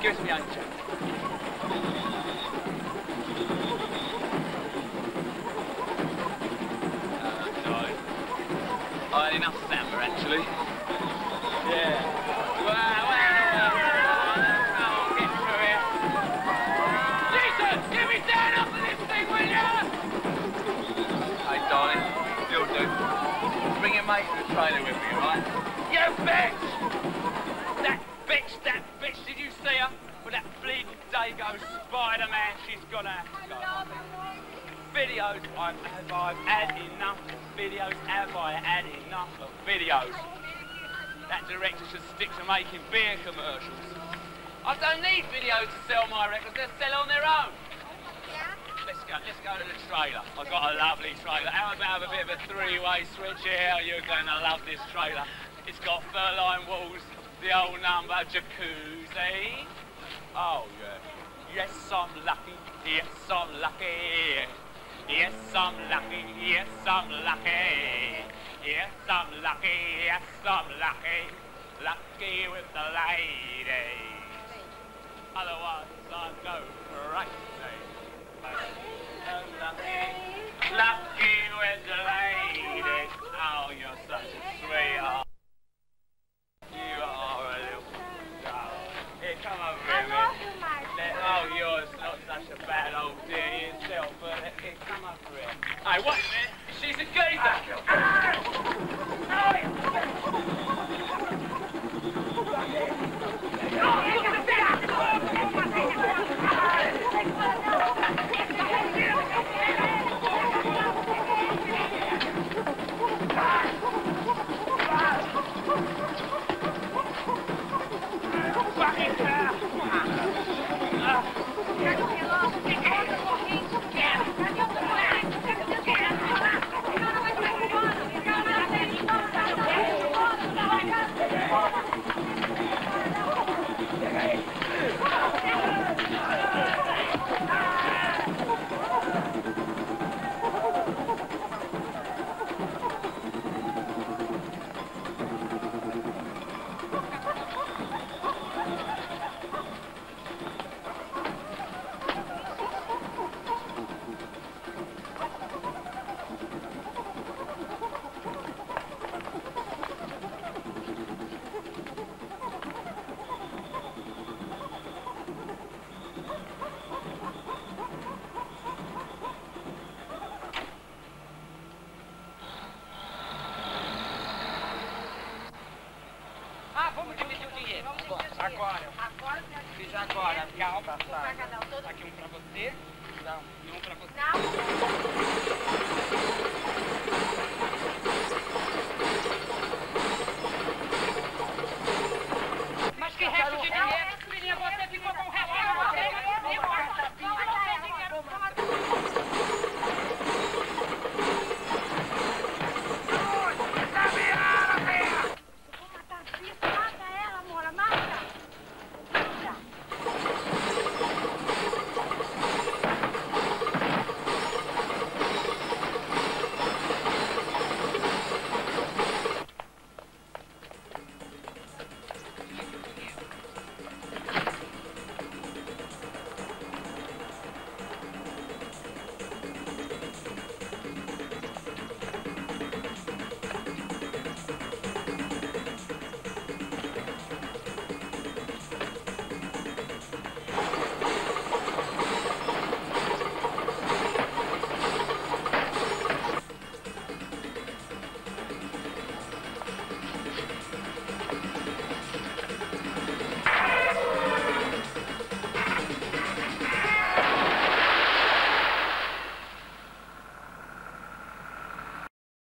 Give us check. Uh, no. I had enough samba, actually. Yeah. Wow, wow, wow. Come on, get through it. Jason, get me down off of this thing, will ya? Hey, darling, you'll do. Bring your mate to the trailer with me, all right? You bitch! Bitch, that bitch, did you see her? With that bleeding Dago Spider-Man, she's gonna go. Videos, I've, have I had enough of videos? Have I had enough of videos? That director should stick to making beer commercials. I don't need videos to sell my records, they'll sell on their own. Let's go, let's go to the trailer. I've got a lovely trailer. How about a bit of a three-way switch here? You're gonna love this trailer. It's got fur-lined walls, the old number jacuzzi. Oh, yeah. Yes, I'm lucky. Yes, I'm lucky. Yes, I'm lucky. Yes, I'm lucky. Yes, I'm lucky. Yes, I'm lucky. Lucky with the ladies. Otherwise, I'd go crazy. Uh, lucky, lucky with the ladies. Here, come over here. Let- Oh, you're not such a bad old dear yourself, but here, come over here. Hey, wait a minute. She's a geezer. O dinheiro. Agora. Fiz agora. Calma, tá. Aqui um pra você. Não. E um pra você.